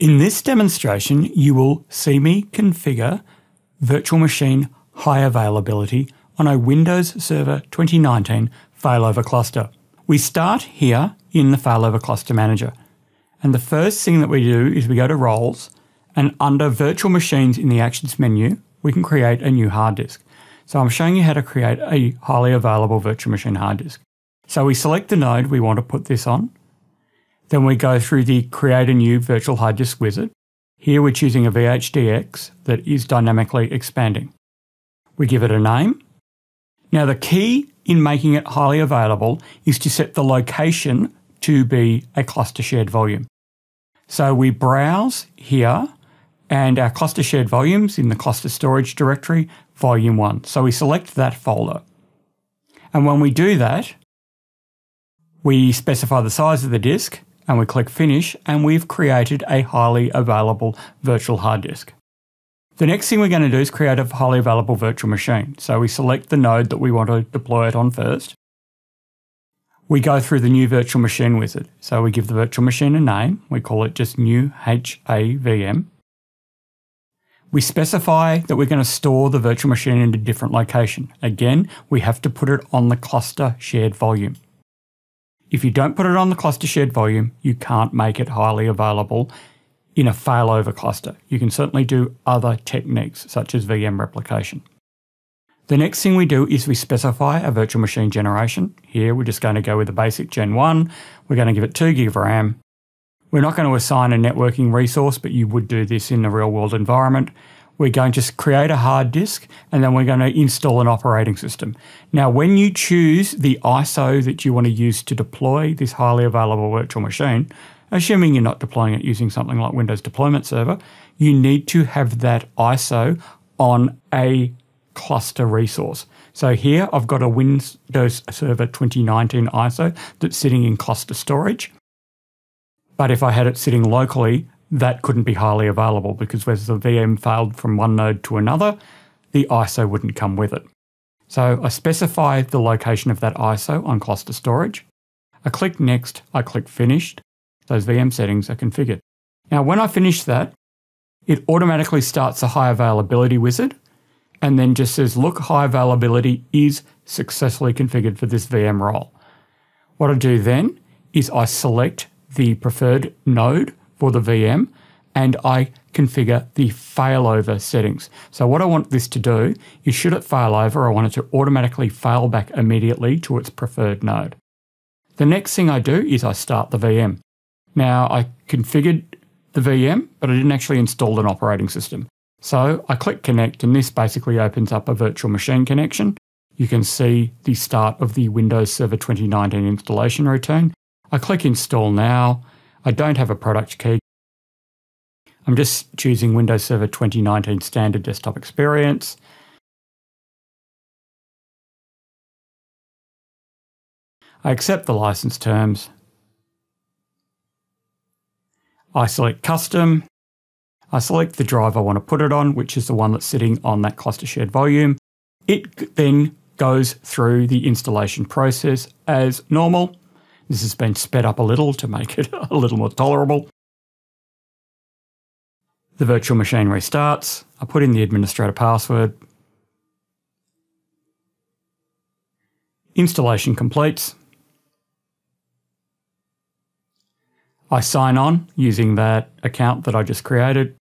In this demonstration, you will see me configure virtual machine high availability on a Windows Server 2019 failover cluster. We start here in the failover cluster manager. And the first thing that we do is we go to roles and under virtual machines in the actions menu, we can create a new hard disk. So I'm showing you how to create a highly available virtual machine hard disk. So we select the node we want to put this on. Then we go through the create a new virtual hard disk wizard. Here we're choosing a VHDX that is dynamically expanding. We give it a name. Now the key in making it highly available is to set the location to be a cluster shared volume. So we browse here and our cluster shared volumes in the cluster storage directory, volume one. So we select that folder. And when we do that, we specify the size of the disk and we click finish and we've created a highly available virtual hard disk. The next thing we're going to do is create a highly available virtual machine. So we select the node that we want to deploy it on first we go through the new virtual machine wizard. So we give the virtual machine a name. We call it just new HAVM. We specify that we're going to store the virtual machine in a different location. Again, we have to put it on the cluster shared volume. If you don't put it on the cluster shared volume, you can't make it highly available in a failover cluster. You can certainly do other techniques such as VM replication. The next thing we do is we specify a virtual machine generation. Here we're just going to go with the basic Gen 1. We're going to give it 2 gig of RAM. We're not going to assign a networking resource, but you would do this in the real world environment. We're going to create a hard disk and then we're going to install an operating system. Now, when you choose the ISO that you want to use to deploy this highly available virtual machine, assuming you're not deploying it using something like Windows Deployment Server, you need to have that ISO on a cluster resource. So here I've got a Windows Server 2019 ISO that's sitting in cluster storage. But if I had it sitting locally, that couldn't be highly available because as the VM failed from one node to another, the ISO wouldn't come with it. So I specify the location of that ISO on cluster storage. I click Next, I click Finished. Those VM settings are configured. Now, when I finish that, it automatically starts a high availability wizard and then just says, look, high availability is successfully configured for this VM role. What I do then is I select the preferred node for the VM and I configure the failover settings. So what I want this to do is should it fail over, I want it to automatically fail back immediately to its preferred node. The next thing I do is I start the VM. Now I configured the VM, but I didn't actually install an operating system. So I click connect and this basically opens up a virtual machine connection. You can see the start of the Windows Server 2019 installation routine. I click install now. I don't have a product key. I'm just choosing Windows Server 2019 standard desktop experience. I accept the license terms. I select custom I select the drive I want to put it on, which is the one that's sitting on that cluster shared volume. It then goes through the installation process as normal. This has been sped up a little to make it a little more tolerable. The virtual machine restarts. I put in the administrator password. Installation completes. I sign on using that account that I just created.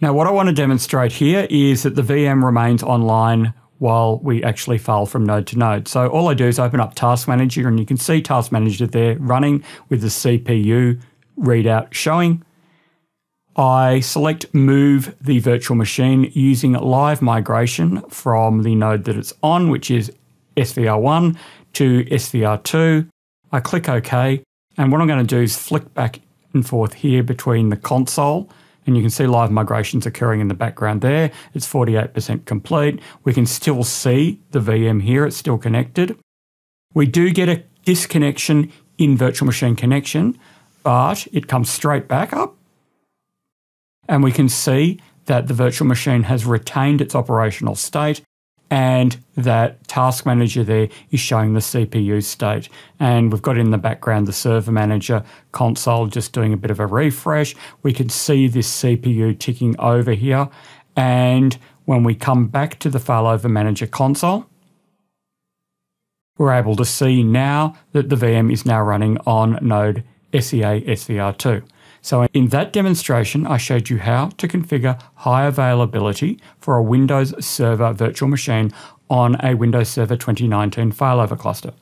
Now, what I want to demonstrate here is that the VM remains online while we actually file from node to node. So all I do is open up Task Manager and you can see Task Manager there running with the CPU readout showing. I select move the virtual machine using live migration from the node that it's on, which is SVR1 to SVR2. I click OK. And what I'm going to do is flick back and forth here between the console and you can see live migrations occurring in the background there. It's 48% complete. We can still see the VM here, it's still connected. We do get a disconnection in virtual machine connection, but it comes straight back up. And we can see that the virtual machine has retained its operational state and that task manager there is showing the CPU state. And we've got in the background the server manager console just doing a bit of a refresh. We can see this CPU ticking over here. And when we come back to the failover manager console, we're able to see now that the VM is now running on node SEA SVR2. So in that demonstration, I showed you how to configure high availability for a Windows Server virtual machine on a Windows Server 2019 failover cluster.